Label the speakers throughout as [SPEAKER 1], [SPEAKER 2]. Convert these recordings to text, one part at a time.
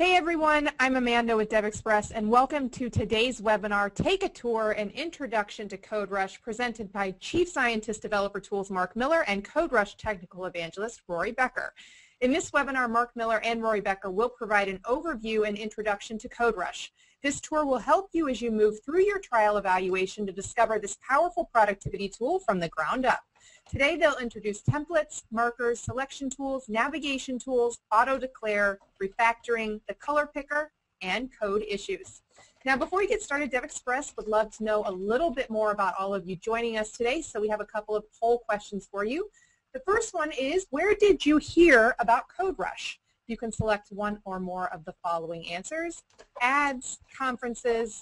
[SPEAKER 1] Hey everyone, I'm Amanda with DevExpress and welcome to today's webinar, Take a Tour, an Introduction to CodeRush, presented by Chief Scientist Developer Tools Mark Miller and CodeRush Technical Evangelist Rory Becker. In this webinar, Mark Miller and Rory Becker will provide an overview and introduction to CodeRush. This tour will help you as you move through your trial evaluation to discover this powerful productivity tool from the ground up. Today they'll introduce templates, markers, selection tools, navigation tools, auto-declare, refactoring, the color picker, and code issues. Now before we get started, DevExpress would love to know a little bit more about all of you joining us today, so we have a couple of poll questions for you. The first one is, where did you hear about CodeRush? You can select one or more of the following answers. Ads, conferences,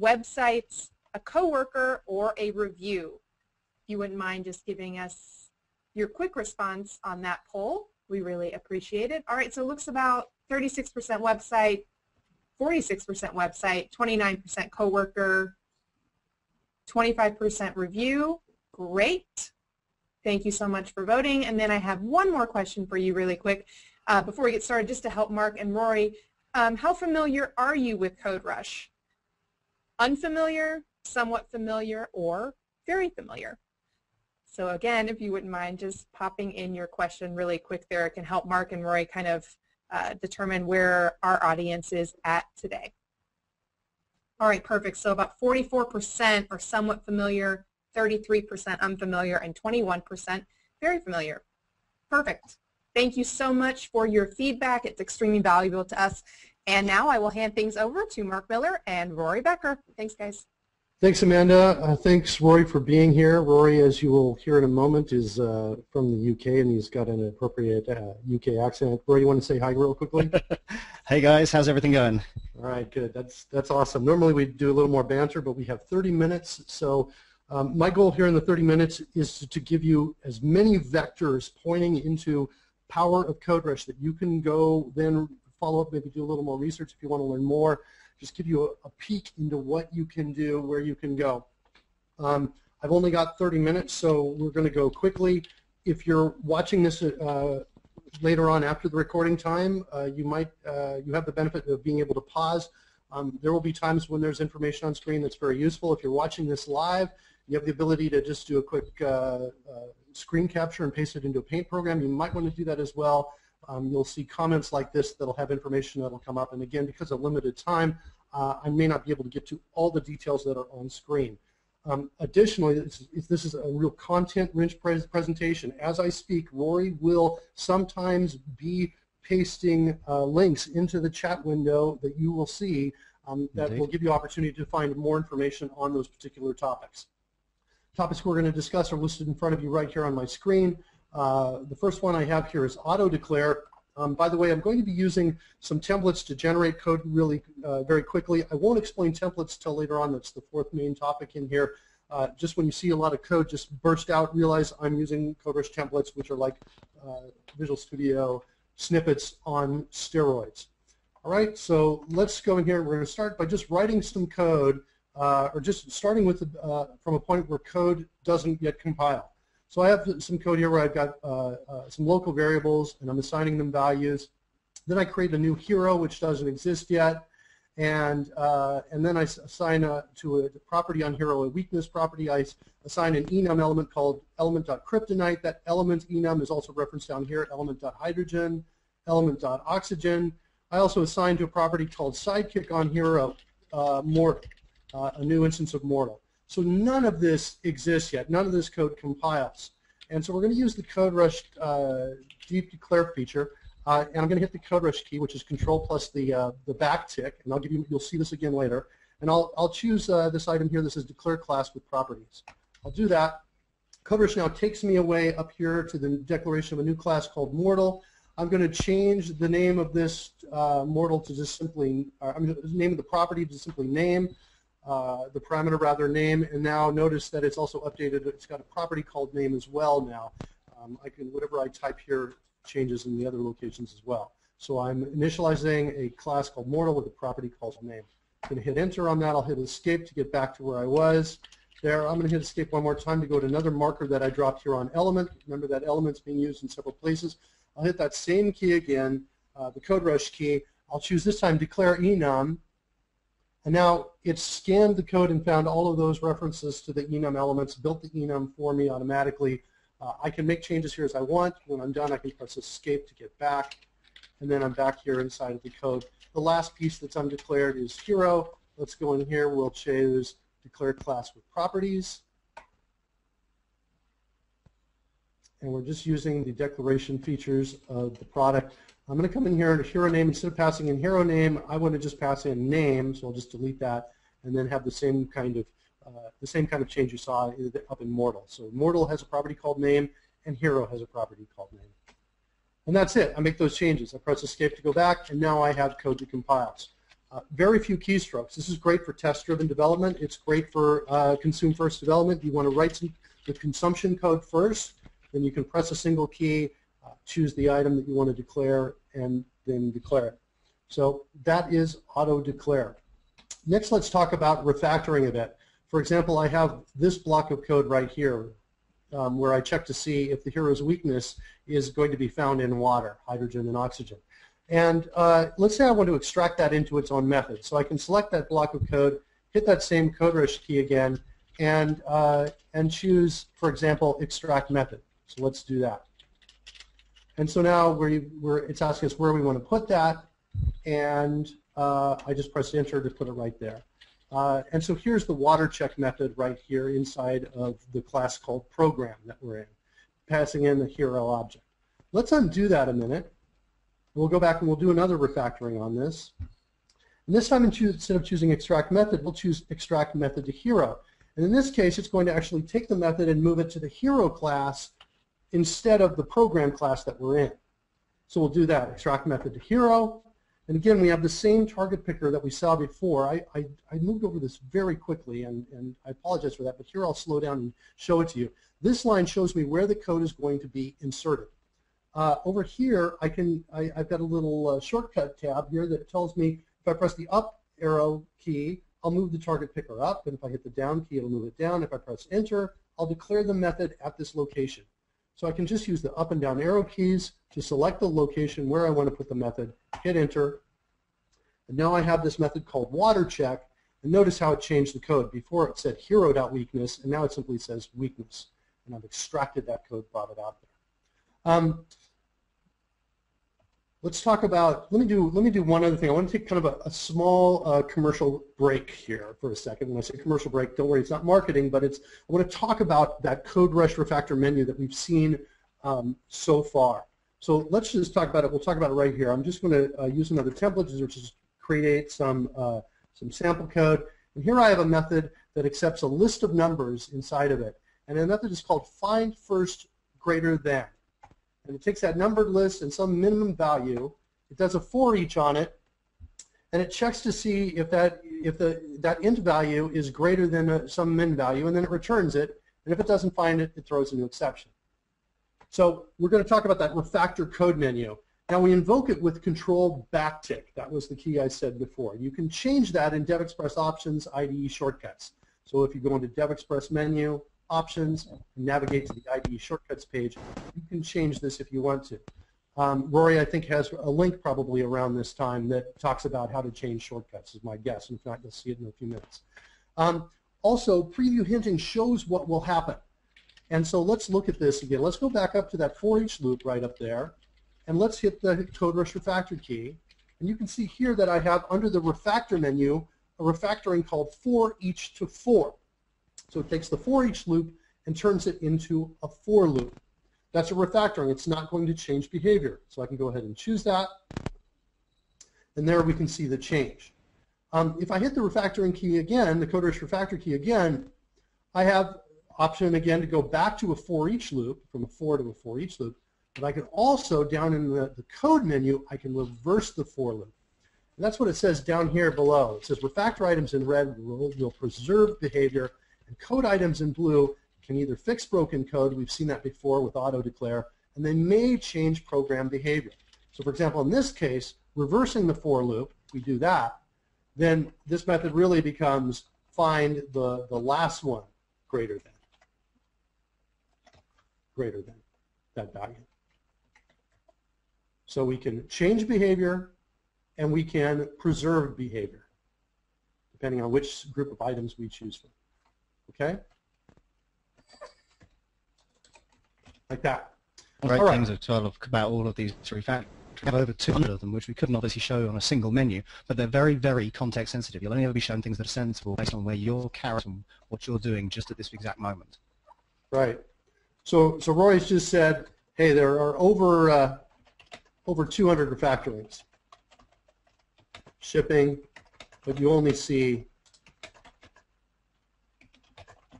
[SPEAKER 1] websites, a coworker, or a review you wouldn't mind just giving us your quick response on that poll. We really appreciate it. All right, so it looks about 36% website, 46% website, 29% coworker, 25% review. Great. Thank you so much for voting. And then I have one more question for you really quick uh, before we get started, just to help Mark and Rory. Um, how familiar are you with CodeRush? Unfamiliar, somewhat familiar, or very familiar? So again, if you wouldn't mind just popping in your question really quick there, it can help Mark and Rory kind of uh, determine where our audience is at today. All right, perfect. So about 44% are somewhat familiar, 33% unfamiliar, and 21% very familiar. Perfect. Thank you so much for your feedback. It's extremely valuable to us. And now I will hand things over to Mark Miller and Rory Becker. Thanks, guys.
[SPEAKER 2] Thanks, Amanda. Uh, thanks, Rory, for being here. Rory, as you will hear in a moment, is uh, from the UK, and he's got an appropriate uh, UK accent. Rory, you want to say hi real quickly?
[SPEAKER 3] hey, guys. How's everything going?
[SPEAKER 2] All right, good. That's, that's awesome. Normally we do a little more banter, but we have 30 minutes. So um, my goal here in the 30 minutes is to, to give you as many vectors pointing into power of CodeRush that you can go then follow up, maybe do a little more research if you want to learn more just give you a, a peek into what you can do, where you can go. Um, I've only got 30 minutes, so we're going to go quickly. If you're watching this uh, later on after the recording time, uh, you might uh, you have the benefit of being able to pause. Um, there will be times when there's information on screen that's very useful. If you're watching this live, you have the ability to just do a quick uh, uh, screen capture and paste it into a paint program. You might want to do that as well um, you'll see comments like this that'll have information that'll come up. And again, because of limited time, uh, I may not be able to get to all the details that are on screen. Um, additionally, this is, this is, a real content-rich pre presentation. As I speak, Rory will sometimes be pasting uh, links into the chat window that you will see um, that Indeed. will give you opportunity to find more information on those particular topics. Topics we're going to discuss are listed in front of you right here on my screen. Uh, the first one I have here is auto-declare. Um, by the way, I'm going to be using some templates to generate code really uh, very quickly. I won't explain templates till later on. That's the fourth main topic in here. Uh, just when you see a lot of code just burst out, realize I'm using CodeRush templates, which are like uh, Visual Studio snippets on steroids. All right, so let's go in here. We're going to start by just writing some code, uh, or just starting with from a point where code doesn't yet compile. So I have some code here where I've got uh, uh, some local variables and I'm assigning them values. Then I create a new hero which doesn't exist yet. And, uh, and then I assign a, to a property on hero a weakness property. I assign an enum element called element.kryptonite. That element enum is also referenced down here, at element.hydrogen, element.oxygen. I also assign to a property called sidekick on hero uh, mortal, uh, a new instance of mortal. So none of this exists yet. None of this code compiles. And so we're going to use the CodeRush uh, deep declare feature. Uh, and I'm going to hit the CodeRush key, which is Control plus the uh, the back tick, and I'll give you. You'll see this again later. And I'll I'll choose uh, this item here. This is declare class with properties. I'll do that. CodeRush now takes me away up here to the declaration of a new class called Mortal. I'm going to change the name of this uh, Mortal to just simply. Uh, I'm going to name of the property to simply name. Uh, the parameter rather name, and now notice that it's also updated. It's got a property called name as well now. Um, I can whatever I type here changes in the other locations as well. So I'm initializing a class called mortal with a property called name. I'm going to hit enter on that. I'll hit escape to get back to where I was. There, I'm going to hit escape one more time to go to another marker that I dropped here on element. Remember that element's being used in several places. I'll hit that same key again, uh, the CodeRush key. I'll choose this time declare enum. And now it scanned the code and found all of those references to the enum elements, built the enum for me automatically. Uh, I can make changes here as I want. When I'm done, I can press escape to get back. And then I'm back here inside of the code. The last piece that's undeclared is hero. Let's go in here. We'll choose declare class with properties. And we're just using the declaration features of the product. I'm going to come in here and hero name. Instead of passing in hero name, I want to just pass in name. So I'll just delete that and then have the same kind of uh, the same kind of change you saw up in Mortal. So Mortal has a property called name, and Hero has a property called name. And that's it. I make those changes. I press Escape to go back, and now I have code that compiles. Uh, very few keystrokes. This is great for test-driven development. It's great for uh, consume-first development. You want to write some, the consumption code first, then you can press a single key, choose the item that you want to declare, and then declare it. So that is auto-declare. Next, let's talk about refactoring a bit. For example, I have this block of code right here um, where I check to see if the hero's weakness is going to be found in water, hydrogen and oxygen. And uh, let's say I want to extract that into its own method. So I can select that block of code, hit that same CodeRush key again, and, uh, and choose, for example, extract method. So let's do that. And so now we're, we're, it's asking us where we want to put that, and uh, I just press enter to put it right there. Uh, and so here's the water check method right here inside of the class called program that we're in, passing in the hero object. Let's undo that a minute. We'll go back and we'll do another refactoring on this. And this time instead of choosing extract method, we'll choose extract method to hero. And in this case, it's going to actually take the method and move it to the hero class instead of the program class that we're in. So we'll do that, extract method to hero, and again, we have the same target picker that we saw before. I, I, I, moved over this very quickly, and, and I apologize for that, but here I'll slow down and show it to you. This line shows me where the code is going to be inserted. Uh, over here, I can, I, have got a little uh, shortcut tab here that tells me if I press the up arrow key, I'll move the target picker up, and if I hit the down key, it'll move it down. If I press enter, I'll declare the method at this location. So I can just use the up and down arrow keys to select the location where I want to put the method, hit enter, and now I have this method called water check, and notice how it changed the code. Before it said hero.weakness, and now it simply says weakness. And I've extracted that code, brought it out there. Um, let's talk about, let me do let me do one other thing. I want to take kind of a, a small uh, commercial break here for a second. When I say commercial break, don't worry, it's not marketing, but it's, I want to talk about that CodeRush refactor menu that we've seen um, so far. So let's just talk about it. We'll talk about it right here. I'm just going to uh, use another template, which is create some, uh, some sample code. And here I have a method that accepts a list of numbers inside of it. And the method is called find first greater than and it takes that numbered list and some minimum value. It does a for each on it, and it checks to see if that if the that int value is greater than a, some min value, and then it returns it. And if it doesn't find it, it throws a new exception. So we're going to talk about that refactor code menu. Now we invoke it with control backtick. That was the key I said before. You can change that in DevExpress options IDE shortcuts. So if you go into DevExpress menu, options, and navigate to the IDE shortcuts page. You can change this if you want to. Um, Rory, I think, has a link probably around this time that talks about how to change shortcuts, is my guess. And if not, you'll see it in a few minutes. Um, also, preview hinting shows what will happen. And so let's look at this again. Let's go back up to that for each loop right up there, and let's hit the CodeRush refactor key. And you can see here that I have under the refactor menu a refactoring called for each to for. So it takes the for each loop and turns it into a for loop. That's a refactoring. It's not going to change behavior. So I can go ahead and choose that. And there we can see the change. Um, if I hit the refactoring key again, the CodeRush refactor key again, I have option again to go back to a for each loop, from a for to a for each loop. But I can also, down in the, the code menu, I can reverse the for loop. And that's what it says down here below. It says refactor items in red will, will preserve behavior and code items in blue can either fix broken code, we've seen that before with auto-declare, and they may change program behavior. So for example, in this case, reversing the for loop, we do that, then this method really becomes find the, the last one greater than, greater than that value. So we can change behavior and we can preserve behavior, depending on which group of items we choose from. Okay? Like that.
[SPEAKER 3] Great
[SPEAKER 2] right.
[SPEAKER 3] things are told about all of these refactors. We have over 200 of them, which we couldn't obviously show on a single menu, but they're very, very context sensitive. You'll only ever be shown things that are sensible based on where your character and what you're doing just at this exact moment.
[SPEAKER 2] Right. So, so Rory's just said, hey, there are over uh, over 200 refactorings. Shipping, but you only see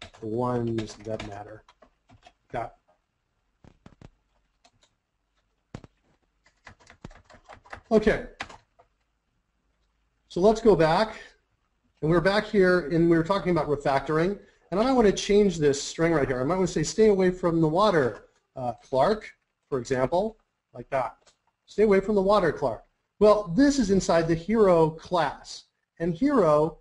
[SPEAKER 2] the ones that matter. Got. Okay. So let's go back. And we're back here and we were talking about refactoring. And I might want to change this string right here. I might want to say stay away from the water, uh, Clark, for example, like that. Stay away from the water, Clark. Well, this is inside the hero class. And hero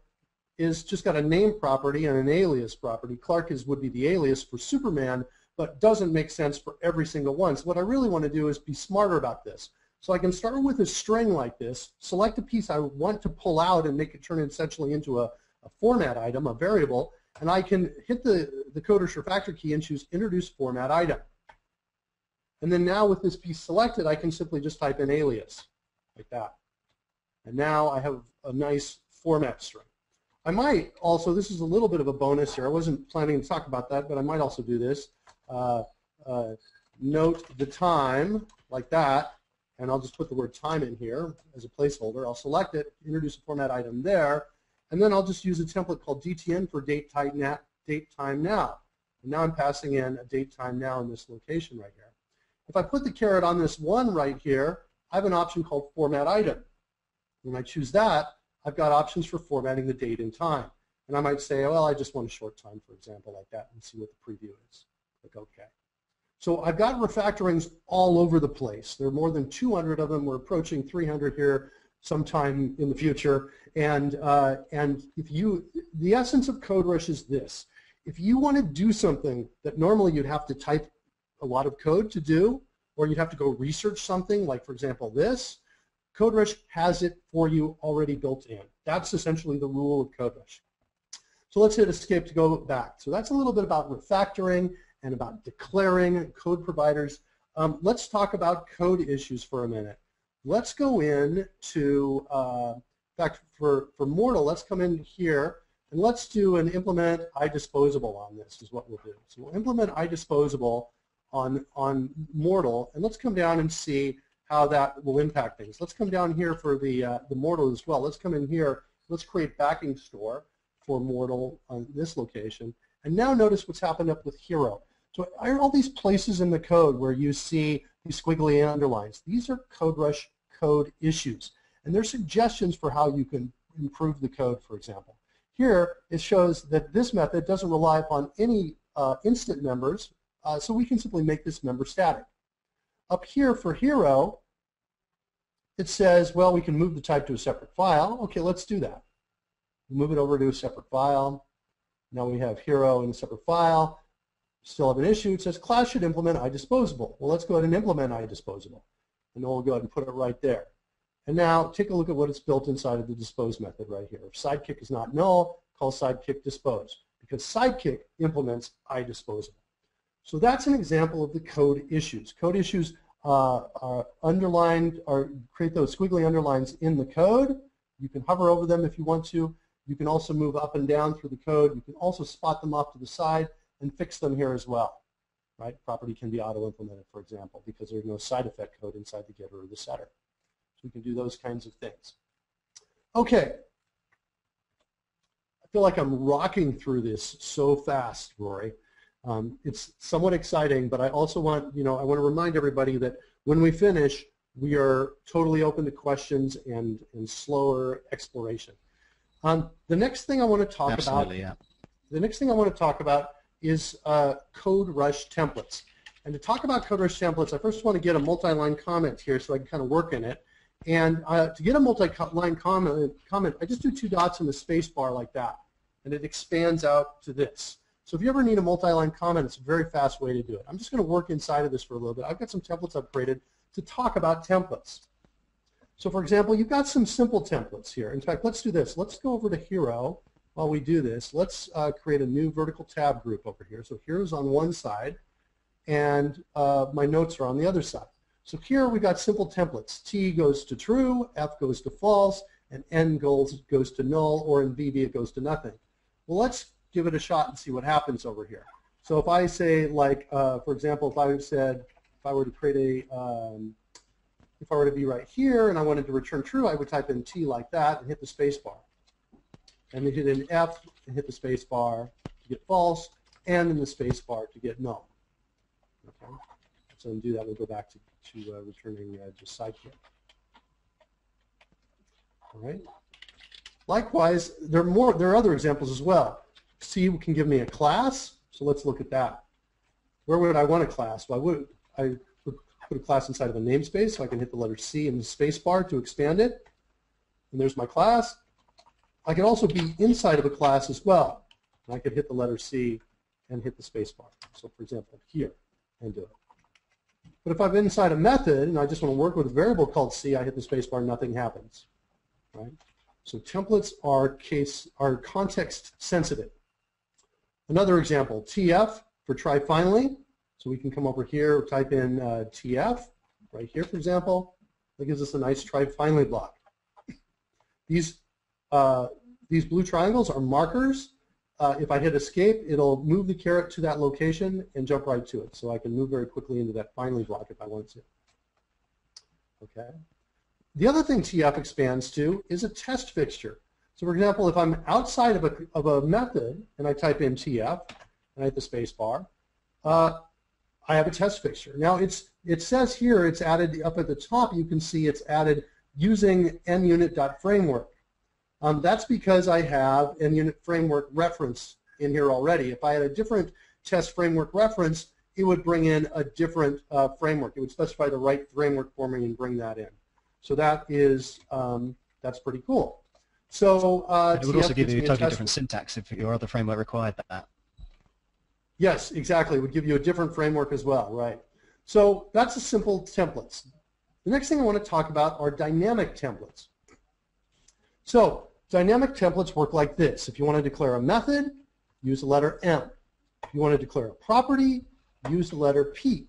[SPEAKER 2] is just got a name property and an alias property. Clark is would be the alias for Superman, but doesn't make sense for every single one. So what I really want to do is be smarter about this. So I can start with a string like this, select a piece I want to pull out and make it turn essentially into a, a format item, a variable, and I can hit the, the CodeRush refactor key and choose introduce format item. And then now with this piece selected, I can simply just type in alias, like that. And now I have a nice format string. I might also, this is a little bit of a bonus here, I wasn't planning to talk about that, but I might also do this. Uh, uh, note the time, like that, and I'll just put the word time in here as a placeholder. I'll select it, introduce a format item there, and then I'll just use a template called DTN for date time now. Date time now. And now I'm passing in a date time now in this location right here. If I put the caret on this one right here, I have an option called format item. When I choose that, I've got options for formatting the date and time. And I might say, well, I just want a short time, for example, like that, and see what the preview is. Click OK. So I've got refactorings all over the place. There are more than 200 of them. We're approaching 300 here sometime in the future. And, uh, and if you, the essence of CodeRush is this. If you want to do something that normally you'd have to type a lot of code to do, or you'd have to go research something, like for example this, CodeRush has it for you already built in. That's essentially the rule of CodeRush. So let's hit escape to go back. So that's a little bit about refactoring and about declaring code providers. Um, let's talk about code issues for a minute. Let's go in to, uh, in fact, for, for Mortal, let's come in here and let's do an implement iDisposable on this is what we'll do. So we'll implement iDisposable on, on Mortal and let's come down and see how that will impact things. Let's come down here for the, uh, the Mortal as well. Let's come in here. Let's create backing store for Mortal on this location. And now notice what's happened up with Hero. So are all these places in the code where you see these squiggly underlines? These are CodeRush code issues. And they're suggestions for how you can improve the code, for example. Here, it shows that this method doesn't rely upon any uh, instant members, uh, so we can simply make this member static. Up here for hero, it says, well, we can move the type to a separate file. Okay, let's do that. Move it over to a separate file. Now we have hero in a separate file. Still have an issue. It says class should implement iDisposable. Well, let's go ahead and implement iDisposable. And then we'll go ahead and put it right there. And now take a look at what it's built inside of the dispose method right here. If sidekick is not null, call sidekick dispose because sidekick implements iDisposable. So that's an example of the code issues. Code issues uh, are underlined or create those squiggly underlines in the code. You can hover over them if you want to. You can also move up and down through the code. You can also spot them off to the side and fix them here as well. Right? Property can be auto-implemented, for example, because there's no side effect code inside the getter or the setter. So we can do those kinds of things. Okay. I feel like I'm rocking through this so fast, Rory. Um, it's somewhat exciting, but I also want, you know, I want to remind everybody that when we finish, we are totally open to questions and, and slower exploration. Um, the next thing I want to talk
[SPEAKER 3] Absolutely,
[SPEAKER 2] about,
[SPEAKER 3] yeah.
[SPEAKER 2] the next thing I want to talk about is uh, CodeRush templates. And to talk about CodeRush templates, I first want to get a multi-line comment here so I can kind of work in it. And uh, to get a multi-line comment, comment, I just do two dots in the space bar like that. And it expands out to this. So if you ever need a multi-line comment, it's a very fast way to do it. I'm just going to work inside of this for a little bit. I've got some templates I've created to talk about templates. So for example, you've got some simple templates here. In fact, let's do this. Let's go over to Hero while we do this. Let's uh, create a new vertical tab group over here. So Hero's on one side, and uh, my notes are on the other side. So here we've got simple templates. T goes to true, F goes to false, and N goes, goes to null, or in VB it goes to nothing. Well, let's give it a shot and see what happens over here. So if I say, like, uh, for example, if I said, if I were to create a, um, if I were to be right here and I wanted to return true, I would type in T like that and hit the space bar. And then hit an F and hit the space bar to get false, and in the space bar to get null. Okay. So to do that, we'll go back to, to uh, returning uh, just sidekick. All right. Likewise, there are more. There are other examples as well. C can give me a class, so let's look at that. Where would I want a class? Well, I would I would put a class inside of a namespace, so I can hit the letter C in the space bar to expand it. And there's my class. I can also be inside of a class as well. And I could hit the letter C and hit the space bar. So for example, here, and do it. But if I'm inside a method and I just want to work with a variable called C, I hit the space bar, nothing happens. Right? So templates are case are context sensitive. Another example, TF for try finally. So we can come over here, type in uh, TF right here, for example. That gives us a nice try finally block. These uh, these blue triangles are markers. Uh, if I hit escape, it'll move the caret to that location and jump right to it. So I can move very quickly into that finally block if I want to. Okay. The other thing TF expands to is a test fixture. So for example, if I'm outside of a, of a method and I type in TF and I hit the space bar, uh, I have a test fixture. Now it's it says here it's added up at the top. You can see it's added using nunit.framework. Um, that's because I have nunit framework reference in here already. If I had a different test framework reference, it would bring in a different uh, framework. It would specify the right framework for me and bring that in. So that is um, that's pretty cool. So uh,
[SPEAKER 3] it would also give you a totally different syntax if your other framework required that.
[SPEAKER 2] Yes, exactly. It would give you a different framework as well, right? So that's a simple templates. The next thing I want to talk about are dynamic templates. So dynamic templates work like this. If you want to declare a method, use the letter M. If you want to declare a property, use the letter P.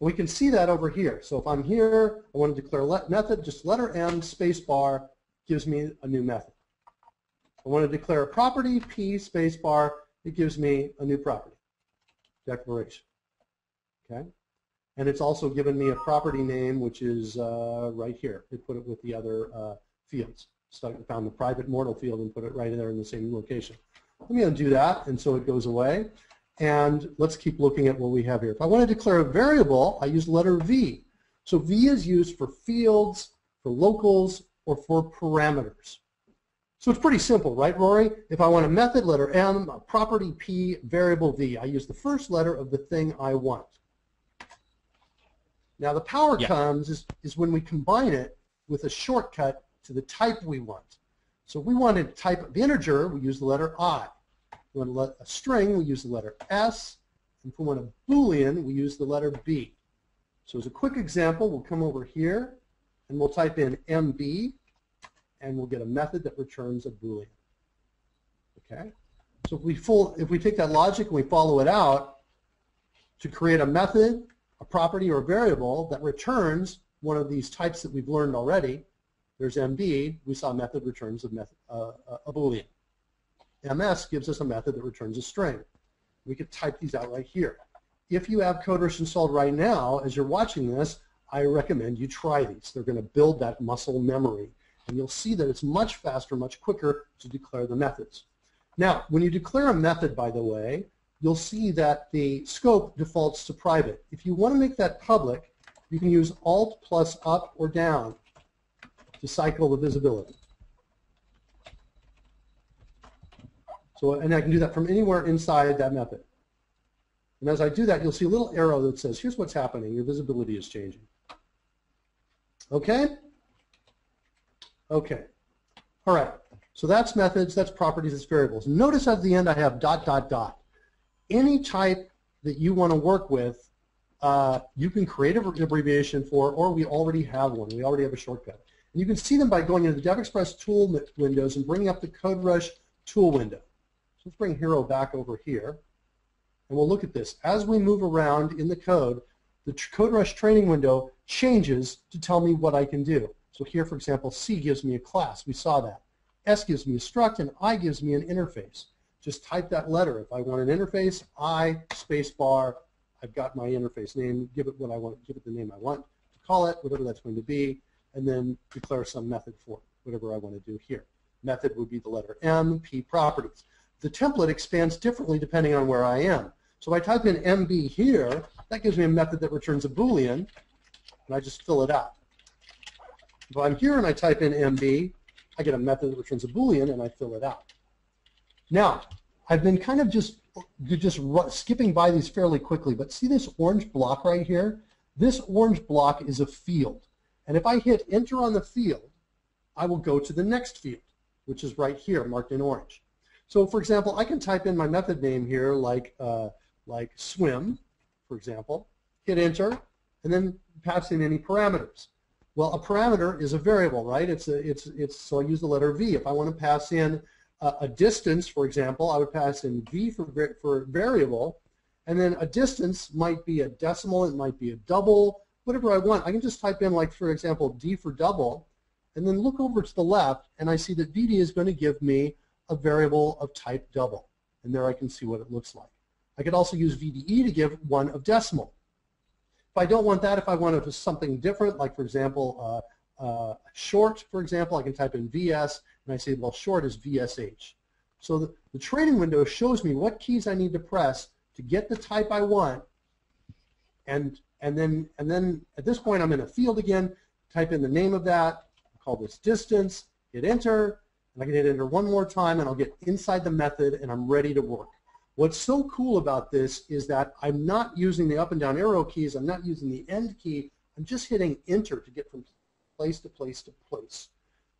[SPEAKER 2] We can see that over here. So if I'm here, I want to declare a method, just letter M space bar gives me a new method. I want to declare a property, P space bar, it gives me a new property declaration. Okay? And it's also given me a property name, which is uh, right here. It put it with the other uh, fields. So I found the private mortal field and put it right in there in the same location. Let me undo that, and so it goes away. And let's keep looking at what we have here. If I want to declare a variable, I use letter V. So V is used for fields, for locals, or for parameters. So it's pretty simple, right, Rory? If I want a method, letter M, a property P, variable V, I use the first letter of the thing I want. Now the power yeah. comes is, is when we combine it with a shortcut to the type we want. So if we want a type of integer, we use the letter I. If we want a string, we use the letter S. And if we want a Boolean, we use the letter B. So as a quick example, we'll come over here and we'll type in MB and we'll get a method that returns a Boolean. Okay? So if we, full, if we take that logic and we follow it out to create a method, a property, or a variable that returns one of these types that we've learned already, there's MB, we saw method returns a, method, uh, a Boolean. MS gives us a method that returns a string. We could type these out right here. If you have CodeRush installed right now, as you're watching this, I recommend you try these. They're going to build that muscle memory. And you'll see that it's much faster, much quicker to declare the methods. Now, when you declare a method, by the way, you'll see that the scope defaults to private. If you want to make that public, you can use Alt plus up or down to cycle the visibility. So, and I can do that from anywhere inside that method. And as I do that, you'll see a little arrow that says, here's what's happening. Your visibility is changing. Okay? Okay. All right. So that's methods, that's properties, that's variables. Notice at the end I have dot, dot, dot. Any type that you want to work with, uh, you can create an abbreviation for, or we already have one. We already have a shortcut. And you can see them by going into the DevExpress tool windows and bringing up the CodeRush tool window. So let's bring Hero back over here. And we'll look at this. As we move around in the code, the CodeRush training window changes to tell me what I can do. So here, for example, C gives me a class. We saw that. S gives me a struct, and I gives me an interface. Just type that letter. If I want an interface, I space bar. I've got my interface name. Give it what I want. Give it the name I want to call it, whatever that's going to be, and then declare some method for it, whatever I want to do here. Method would be the letter M, P properties. The template expands differently depending on where I am. So if I type in MB here, that gives me a method that returns a Boolean, and I just fill it out. If I'm here and I type in MB, I get a method that returns a Boolean, and I fill it out. Now, I've been kind of just just skipping by these fairly quickly, but see this orange block right here? This orange block is a field. And if I hit enter on the field, I will go to the next field, which is right here, marked in orange. So for example, I can type in my method name here like, uh, like swim, for example, hit enter, and then pass in any parameters. Well, a parameter is a variable, right? It's a, it's, it's, so I use the letter V. If I want to pass in a, a distance, for example, I would pass in V for, for variable, and then a distance might be a decimal, it might be a double, whatever I want. I can just type in, like, for example, D for double, and then look over to the left, and I see that VD is going to give me a variable of type double. And there I can see what it looks like. I could also use VDE to give one of decimal. If I don't want that, if I want something different, like for example, uh, uh, short, for example, I can type in VS, and I say, well, short is VSH. So the, the training window shows me what keys I need to press to get the type I want, and and then and then at this point I'm in a field again, type in the name of that, call this distance, hit enter, and I can hit enter one more time, and I'll get inside the method, and I'm ready to work. What's so cool about this is that I'm not using the up and down arrow keys, I'm not using the end key, I'm just hitting enter to get from place to place to place.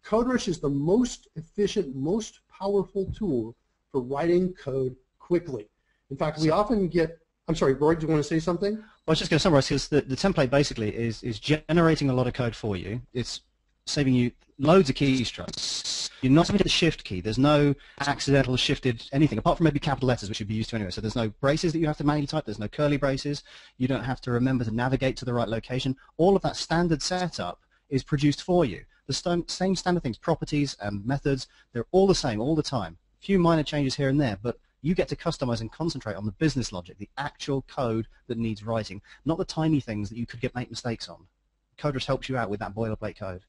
[SPEAKER 2] CodeRush is the most efficient, most powerful tool for writing code quickly. In fact, we often get, I'm sorry, Rory, do you want to say something?
[SPEAKER 3] I was just going to summarize because the, the template basically is, is generating a lot of code for you. It's saving you loads of keystrokes you're not having the shift key. There's no accidental shifted anything, apart from maybe capital letters, which you'd be used to anyway. So there's no braces that you have to manually type. There's no curly braces. You don't have to remember to navigate to the right location. All of that standard setup is produced for you. The same standard things, properties and methods, they're all the same all the time. A few minor changes here and there, but you get to customize and concentrate on the business logic, the actual code that needs writing, not the tiny things that you could get make mistakes on. CodeRush helps you out with that boilerplate code.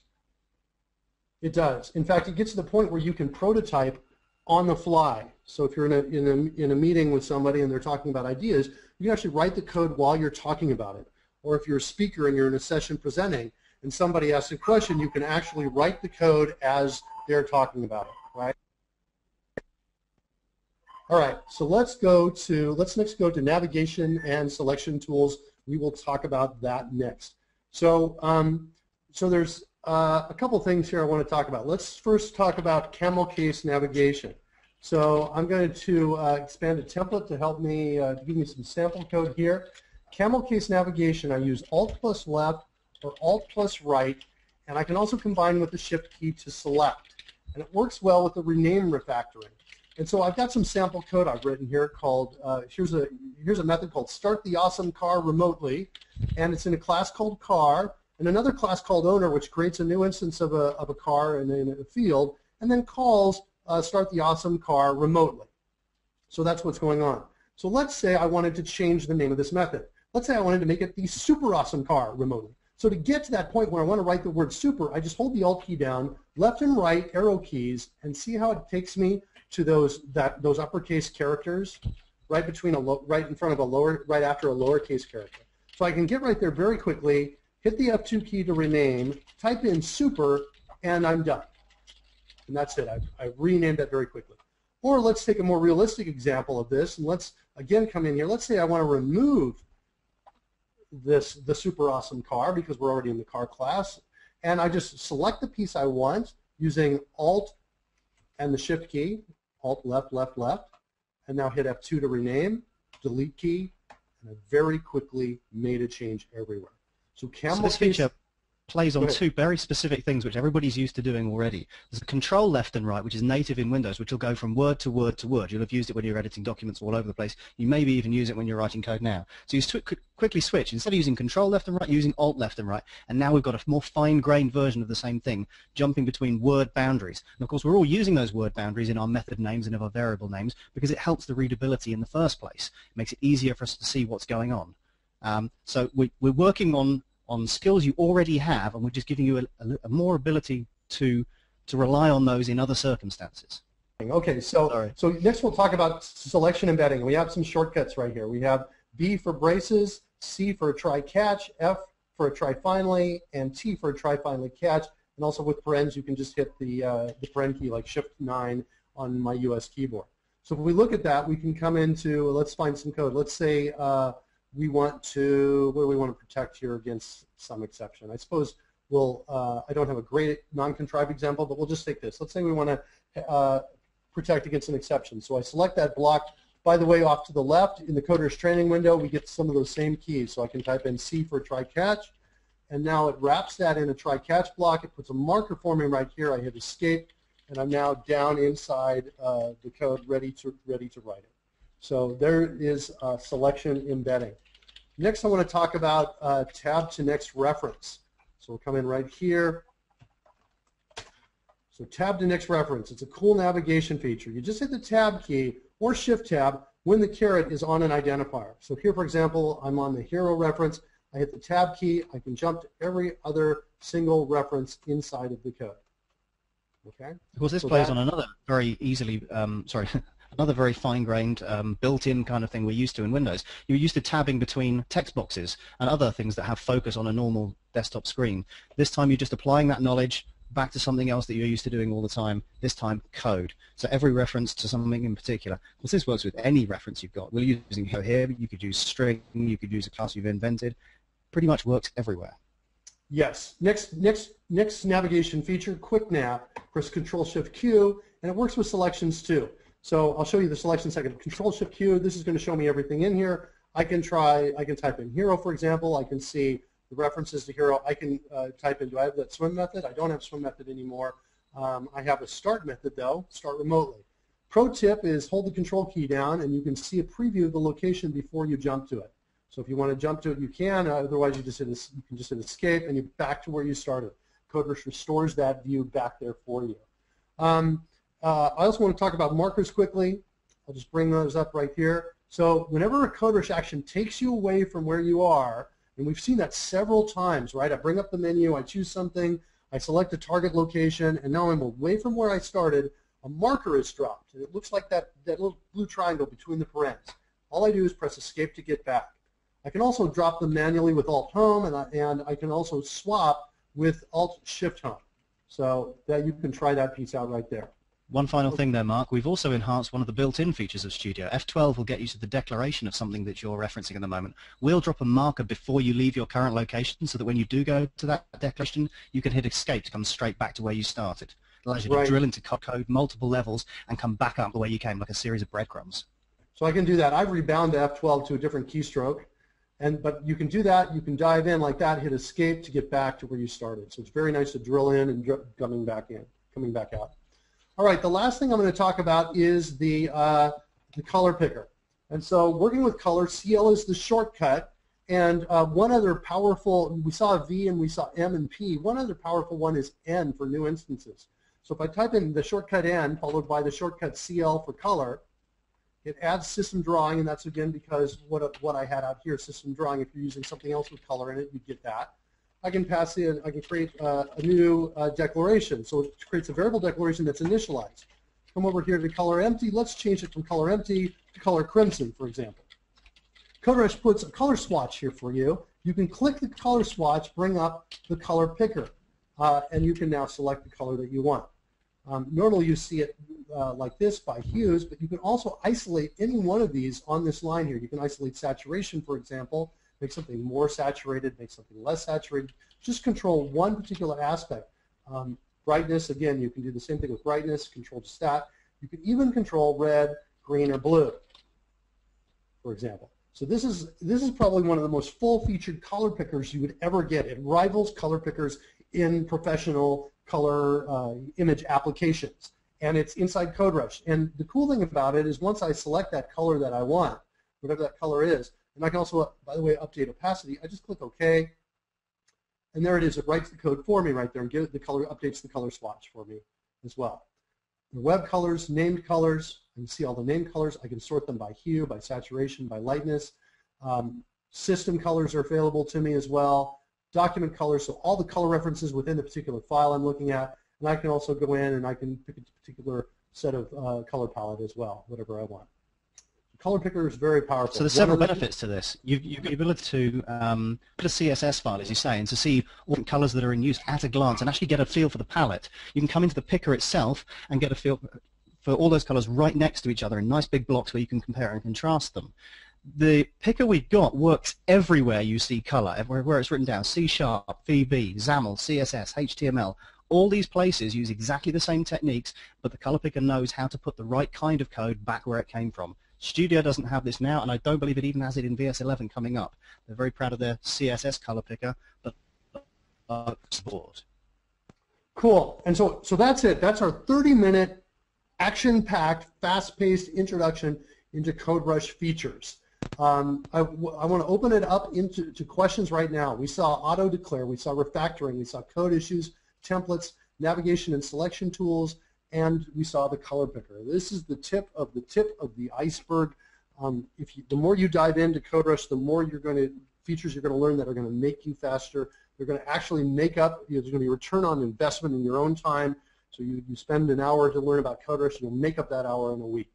[SPEAKER 2] It does. In fact, it gets to the point where you can prototype on the fly. So if you're in a, in a, in a meeting with somebody and they're talking about ideas, you can actually write the code while you're talking about it. Or if you're a speaker and you're in a session presenting and somebody asks a question, you can actually write the code as they're talking about it, right? All right, so let's go to, let's next go to navigation and selection tools. We will talk about that next. So, um, so there's uh, a couple things here I want to talk about. Let's first talk about camel case navigation. So I'm going to uh, expand a template to help me uh, give me some sample code here. Camel case navigation, I use Alt plus left or Alt plus right, and I can also combine with the Shift key to select. And it works well with the rename refactoring. And so I've got some sample code I've written here called, uh, here's, a, here's a method called start the awesome car remotely, and it's in a class called car, and another class called owner, which creates a new instance of a, of a car in, a field, and then calls uh, start the awesome car remotely. So that's what's going on. So let's say I wanted to change the name of this method. Let's say I wanted to make it the super awesome car remotely. So to get to that point where I want to write the word super, I just hold the Alt key down, left and right arrow keys, and see how it takes me to those that those uppercase characters right between a right in front of a lower right after a lowercase character. So I can get right there very quickly hit the F2 key to rename, type in super, and I'm done. And that's it. I've, I've renamed that very quickly. Or let's take a more realistic example of this, and let's again come in here. Let's say I want to remove this the super awesome car because we're already in the car class, and I just select the piece I want using Alt and the Shift key, Alt left left left, and now hit F2 to rename, Delete key, and I very quickly made a change everywhere. So camel
[SPEAKER 3] so this feature, plays on two very specific things which everybody's used to doing already. There's a control left and right, which is native in Windows, which will go from word to word to word. You'll have used it when you're editing documents all over the place. You maybe even use it when you're writing code now. So you quickly switch. Instead of using control left and right, using alt left and right. And now we've got a more fine-grained version of the same thing, jumping between word boundaries. And of course, we're all using those word boundaries in our method names and of our variable names because it helps the readability in the first place. It makes it easier for us to see what's going on. Um, so we, we're working on on skills you already have, and we're just giving you a, a, a more ability to to rely on those in other circumstances.
[SPEAKER 2] Okay, so
[SPEAKER 3] Sorry.
[SPEAKER 2] so next we'll talk about selection embedding. We have some shortcuts right here. We have B for braces, C for a try catch, F for a try finally, and T for a try finally catch. And also with parens, you can just hit the uh, the paren key like Shift 9 on my US keyboard. So if we look at that, we can come into let's find some code. Let's say uh, we want to what do we want to protect here against some exception? I suppose we'll uh, I don't have a great non-contrived example, but we'll just take this. Let's say we want to uh, protect against an exception. So I select that block. By the way, off to the left in the CodeRush training window, we get some of those same keys. So I can type in C for try catch, and now it wraps that in a try catch block. It puts a marker for me right here. I hit escape, and I'm now down inside uh, the code, ready to ready to write it. So there is uh, selection embedding. Next, I want to talk about uh, tab to next reference. So we'll come in right here. So tab to next reference. It's a cool navigation feature. You just hit the tab key or shift tab when the caret is on an identifier. So here, for example, I'm on the hero reference. I hit the tab key. I can jump to every other single reference inside of the code. Okay.
[SPEAKER 3] Of course, this
[SPEAKER 2] So
[SPEAKER 3] plays
[SPEAKER 2] that-
[SPEAKER 3] on another very easily, um, sorry, another very fine-grained, um, built-in kind of thing we're used to in Windows. You're used to tabbing between text boxes and other things that have focus on a normal desktop screen. This time you're just applying that knowledge back to something else that you're used to doing all the time, this time code. So every reference to something in particular. Of course, this works with any reference you've got. We're using here, you could use string, you could use a class you've invented. Pretty much works everywhere.
[SPEAKER 2] Yes. Next, next, next navigation feature, Quick Nav. Press Control Shift Q, and it works with selections too. So I'll show you the selection second. Control Shift Q. This is going to show me everything in here. I can try. I can type in hero, for example. I can see the references to hero. I can uh, type in. Do I have that swim method? I don't have swim method anymore. Um, I have a start method though. Start remotely. Pro tip is hold the control key down, and you can see a preview of the location before you jump to it. So if you want to jump to it, you can. Uh, otherwise, you just hit you can just hit escape, and you're back to where you started. CodeRush restores that view back there for you. Um, uh, I also want to talk about markers quickly. I'll just bring those up right here. So whenever a CodeRush action takes you away from where you are, and we've seen that several times, right? I bring up the menu, I choose something, I select a target location, and now I'm away from where I started. A marker is dropped, and it looks like that, that little blue triangle between the parens. All I do is press escape to get back. I can also drop them manually with Alt Home, and I, and I can also swap with Alt Shift Home. So that you can try that piece out right there.
[SPEAKER 3] One final oh. thing there, Mark. We've also enhanced one of the built-in features of Studio. F12 will get you to the declaration of something that you're referencing at the moment. We'll drop a marker before you leave your current location so that when you do go to that declaration, you can hit escape to come straight back to where you started. It allows you
[SPEAKER 2] Right.
[SPEAKER 3] to drill into code multiple levels and come back up the way you came, like a series of breadcrumbs.
[SPEAKER 2] So I can do that. I've rebound to F12 to a different keystroke. And, but you can do that. You can dive in like that, hit escape to get back to where you started. So it's very nice to drill in and coming back in, coming back out. All right, the last thing I'm going to talk about is the, uh, the color picker. And so working with color, CL is the shortcut. And uh, one other powerful, we saw V and we saw M and P. One other powerful one is N for new instances. So if I type in the shortcut N followed by the shortcut CL for color, it adds system drawing, and that's again because what, what I had out here, system drawing. If you're using something else with color in it, you get that. I can pass in, I can create uh, a new uh, declaration. So it creates a variable declaration that's initialized. Come over here to color empty. Let's change it from color empty to color crimson, for example. CodeRush puts a color swatch here for you. You can click the color swatch, bring up the color picker, uh, and you can now select the color that you want. Um, normally you see it uh, like this by hues, but you can also isolate any one of these on this line here. You can isolate saturation, for example, make something more saturated, make something less saturated. Just control one particular aspect. Um, brightness, again, you can do the same thing with brightness, control just that. You can even control red, green, or blue, for example. So this is this is probably one of the most full-featured color pickers you would ever get. It rivals color pickers in professional color uh, image applications. And it's inside CodeRush. And the cool thing about it is once I select that color that I want, whatever that color is, and I can also, by the way, update opacity, I just click OK. And there it is. It writes the code for me right there and gives the color, updates the color swatch for me as well. The web colors, named colors, I can see all the named colors. I can sort them by hue, by saturation, by lightness. Um, system colors are available to me as well. Document colors, so all the color references within the particular file I'm looking at. And I can also go in and I can pick a particular set of uh, color palette as well, whatever I want. Color Picker is very powerful.
[SPEAKER 3] So there's several benefits to this. You've, you've got the ability to um, put a CSS file, as you say, and to see all the colors that are in use at a glance and actually get a feel for the palette. You can come into the picker itself and get a feel for all those colors right next to each other in nice big blocks where you can compare and contrast them. The picker we've got works everywhere you see color, everywhere it's written down, C Sharp, VB, XAML, CSS, HTML, all these places use exactly the same techniques, but the color picker knows how to put the right kind of code back where it came from. Studio doesn't have this now, and I don't believe it even has it in VS11 coming up. They're very proud of their CSS color picker, but support.
[SPEAKER 2] Cool. And so, so that's it. That's our 30-minute, action-packed, fast-paced introduction into CodeRush features. Um, I, I want to open it up into to questions right now. We saw auto-declare, we saw refactoring, we saw code issues, templates, navigation and selection tools, and we saw the color picker. This is the tip of the tip of the iceberg. Um, if you, the more you dive into CodeRush, the more you're going to features you're going to learn that are going to make you faster. They're going to actually make up. There's going to be return on investment in your own time. So you, you spend an hour to learn about CodeRush, you'll make up that hour in a week.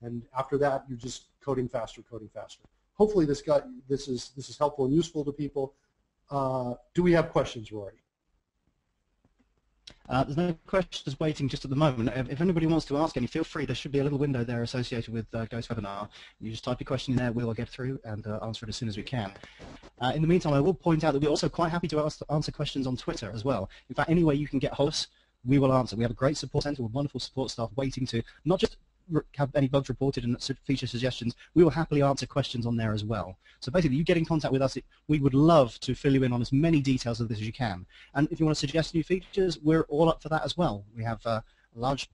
[SPEAKER 2] And after that, you're just coding faster, coding faster. Hopefully, this got this is this is helpful and useful to people. Uh, do we have questions, Rory?
[SPEAKER 3] Uh, there's no questions waiting just at the moment. If, if, anybody wants to ask any, feel free. There should be a little window there associated with uh, GoToWebinar. You just type your question in there. We'll get through and uh, answer it as soon as we can. Uh, in the meantime, I will point out that we're also quite happy to ask, answer questions on Twitter as well. In fact, any way you can get hold of us, we will answer. We have a great support center with wonderful support staff waiting to not just have any bugs reported and feature suggestions, we will happily answer questions on there as well. So basically, you get in contact with us. We would love to fill you in on as many details of this as you can. And if you want to suggest new features, we're all up for that as well. We have uh, a large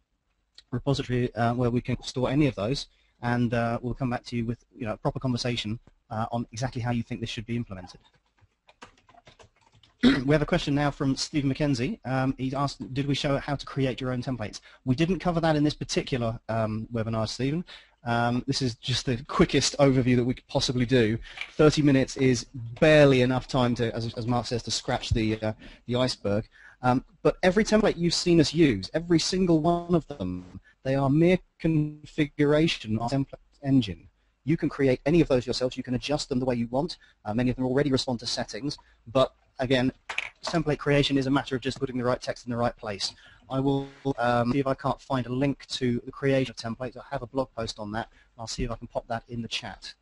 [SPEAKER 3] repository uh, where we can store any of those, and uh, we'll come back to you with you know, a proper conversation uh, on exactly how you think this should be implemented. We have a question now from Stephen McKenzie. Um, he asked, did we show how to create your own templates? We didn't cover that in this particular um, webinar, Stephen. Um, this is just the quickest overview that we could possibly do. 30 minutes is barely enough time to, as, as Mark says, to scratch the, uh, the iceberg. Um, but every template you've seen us use, every single one of them, they are mere configuration of template engine. You can create any of those yourselves. You can adjust them the way you want. Uh, many of them already respond to settings, but again, template creation is a matter of just putting the right text in the right place. I will um, see if I can't find a link to the creation of templates. I have a blog post on that. I'll see if I can pop that in the chat.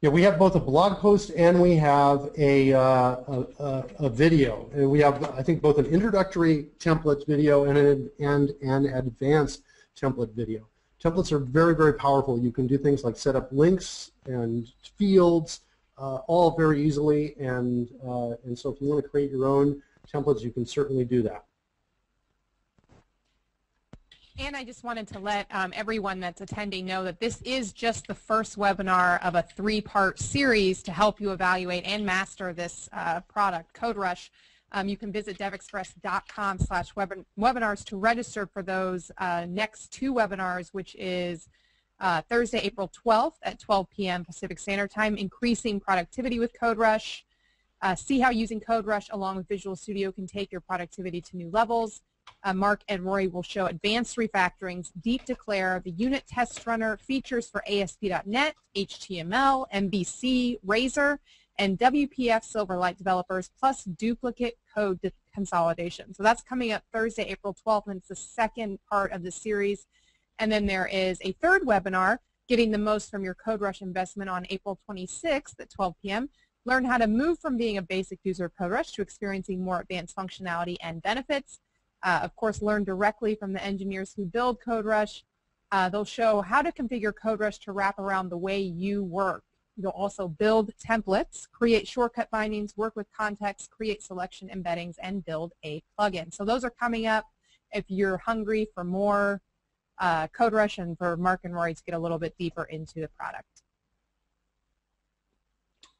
[SPEAKER 2] Yeah, we have both a blog post and we have a, uh, a, a, video. And we have, I think, both an introductory templates video and an, and an advanced template video. Templates are very, very powerful. You can do things like set up links and fields, uh, all very easily, and, uh, and so if you want to create your own templates, you can certainly do that.
[SPEAKER 1] And I just wanted to let um, everyone that's attending know that this is just the first webinar of a three-part series to help you evaluate and master this uh, product, CodeRush. Um, you can visit devexpress.com slash webinars to register for those uh, next two webinars, which is uh, Thursday, April 12th at 12 p.m. Pacific Standard Time, increasing productivity with CodeRush. Uh, see how using CodeRush along with Visual Studio can take your productivity to new levels. Uh, Mark and Rory will show advanced refactorings, deep declare, the unit test runner, features for ASP.NET, HTML, MVC, Razor, and WPF Silverlight developers, plus duplicate code consolidation. So that's coming up Thursday, April 12th, and it's the second part of the series. And then there is a third webinar, Getting the Most from Your CodeRush Investment on April 26th at 12 p.m. Learn how to move from being a basic user of CodeRush to experiencing more advanced functionality and benefits. Uh, of course, learn directly from the engineers who build CodeRush. Uh, they'll show how to configure CodeRush to wrap around the way you work. You'll also build templates, create shortcut bindings, work with context, create selection embeddings, and build a plugin. So those are coming up if you're hungry for more uh, CodeRush and for Mark and Rory to get a little bit deeper into the product.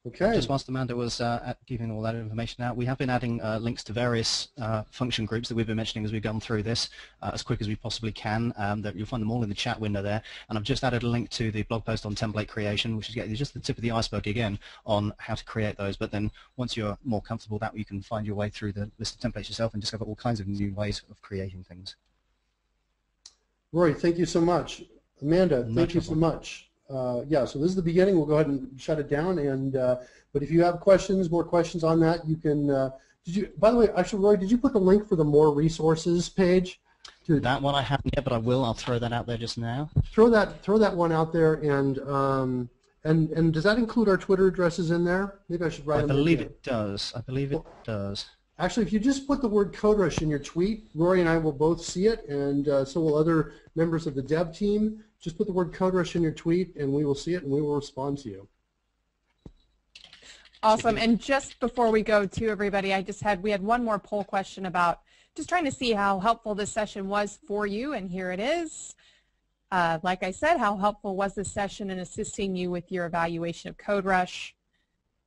[SPEAKER 2] Okay.
[SPEAKER 3] Just whilst Amanda was uh, giving all that information out, we have been adding uh, links to various uh, function groups that we've been mentioning as we've gone through this uh, as quick as we possibly can. Um, that you'll find them all in the chat window there. And I've just added a link to the blog post on template creation, which is yeah, just the tip of the iceberg again on how to create those. But then once you're more comfortable with that, you can find your way through the list of templates yourself and discover all kinds of new ways of creating things.
[SPEAKER 2] Rory, thank you so much. Amanda,
[SPEAKER 3] No
[SPEAKER 2] thank you so much. Uh, yeah, so this is the beginning. We'll go ahead and shut it down. And uh, but if you have questions, more questions on that, you can. Uh, did you? By the way, actually, Rory, did you put the link for the more resources page? To
[SPEAKER 3] That one I haven't yet, but I will. I'll throw that out there just now.
[SPEAKER 2] throw that throw that one out there. And um, and and does that include our Twitter addresses in there? Maybe I should write
[SPEAKER 3] I believe it does. I believe it does.
[SPEAKER 2] Actually, if you just put the word CodeRush in your tweet, Rory and I will both see it, and uh, so will other members of the dev team. Just put the word CodeRush in your tweet, and we will see it, and we will respond to you.
[SPEAKER 1] Awesome. And just before we go to everybody, I just had we had one more poll question about just trying to see how helpful this session was for you, and here it is. Uh, like I said, how helpful was this session in assisting you with your evaluation of CodeRush?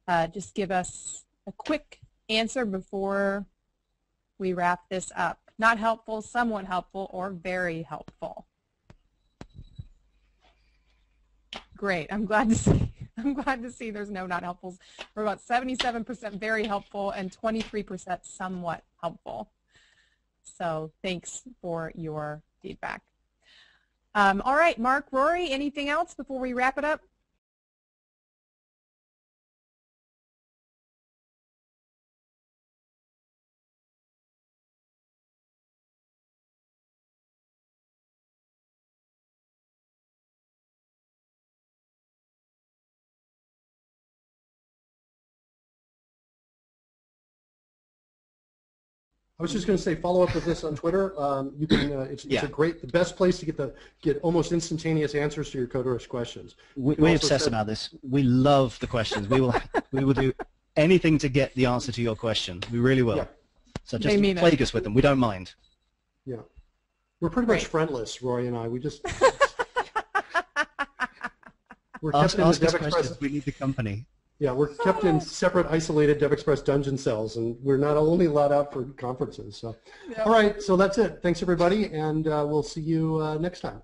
[SPEAKER 1] Uh, just give us a quick answer before we wrap this up. Not helpful, somewhat helpful, or very helpful. Great. I'm glad to see. I'm glad to see there's no not helpfuls. We're about 77% very helpful and 23% somewhat helpful. So thanks for your feedback. Um, all right, Mark, Rory, anything else before we wrap it up?
[SPEAKER 2] I was just going to say, follow up with this on Twitter. Um, you can. Uh, it's, it's a great, the best place to get the get almost instantaneous answers to your CodeRush questions.
[SPEAKER 3] We, we obsess
[SPEAKER 2] send-
[SPEAKER 3] about this. We love the questions. We will we will do anything to get the answer to your question. We really will.
[SPEAKER 2] Yeah.
[SPEAKER 3] So just
[SPEAKER 1] mean it.
[SPEAKER 3] plague us with them. We don't mind.
[SPEAKER 2] Yeah, we're pretty much friendless, Rory and I. We just we're
[SPEAKER 3] Ask,
[SPEAKER 2] kept in the
[SPEAKER 3] ask us
[SPEAKER 2] DevExpress.
[SPEAKER 3] questions. We need the company.
[SPEAKER 2] Yeah, we're kept in separate, isolated DevExpress dungeon cells, and we're not only allowed out for conferences. So,
[SPEAKER 1] Yeah.
[SPEAKER 2] all right, so that's it. Thanks everybody, and uh, we'll see you uh, next time.